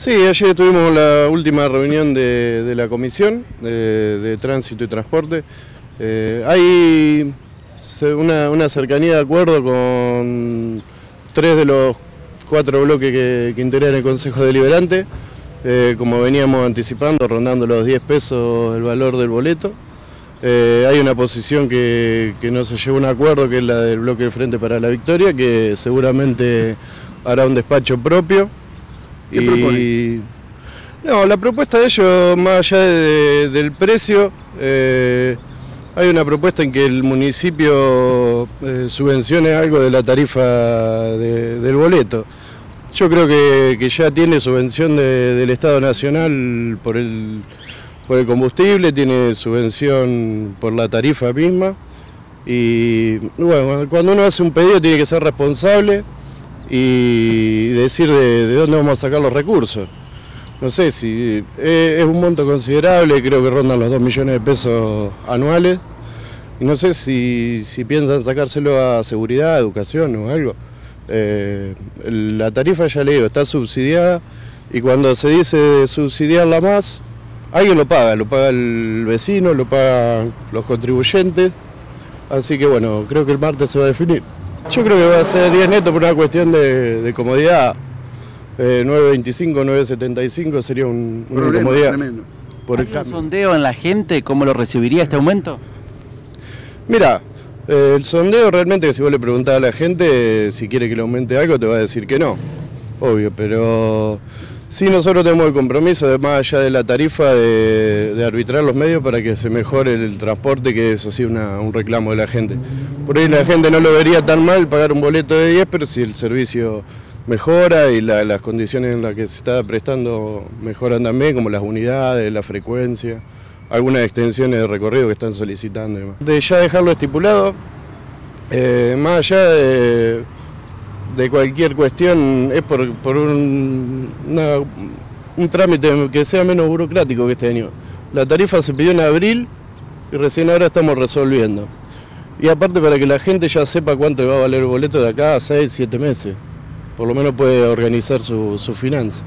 Sí, ayer tuvimos la última reunión de, la comisión de, tránsito y transporte. Eh, hay una, cercanía de acuerdo con tres de los cuatro bloques que, integran el Consejo Deliberante, eh, como veníamos anticipando, rondando los 10 pesos el valor del boleto. Eh, hay una posición que, no se llevó a un acuerdo, que es la del bloque de Frente para la Victoria, que seguramente hará un despacho propio y, No, la propuesta de ellos, más allá del precio, eh, hay una propuesta en que el municipio eh, subvencione algo de la tarifa del boleto. Yo creo que, ya tiene subvención del Estado Nacional por el, por el combustible, tiene subvención por la tarifa misma. Y bueno, cuando uno hace un pedido tiene que ser responsable y decir de, dónde vamos a sacar los recursos. No sé si eh, es un monto considerable, creo que rondan los 2 millones de pesos anuales. Y no sé si, piensan sacárselo a seguridad, educación o algo. Eh, la tarifa, ya le digo, está subsidiada y cuando se dice subsidiarla más, alguien lo paga, lo paga el vecino, lo pagan los contribuyentes. Así que bueno, creo que el martes se va a definir. Yo creo que va a ser 10 netos por una cuestión de, comodidad. 9.25, 9.75 sería un, una comodidad. Por el un sondeo en la gente? ¿Cómo lo recibiría este aumento? Mira, eh, el sondeo realmente que si vos le preguntás a la gente si quiere que le aumente algo, te va a decir que no. Obvio, pero Sí, nosotros tenemos el compromiso, de, más allá de la tarifa, de, arbitrar los medios para que se mejore el transporte, que eso sí un reclamo de la gente. Por ahí la gente no lo vería tan mal pagar un boleto de 10, pero si el servicio mejora y las condiciones en las que se está prestando mejoran también, como las unidades, la frecuencia, algunas extensiones de recorrido que están solicitando. De ya dejarlo estipulado, eh, más allá de de cualquier cuestión es por, un, un trámite que sea menos burocrático que este año. La tarifa se pidió en abril y recién ahora estamos resolviendo. Y aparte para que la gente ya sepa cuánto va a valer el boleto de acá a 6, 7 meses. Por lo menos puede organizar su, su finanza.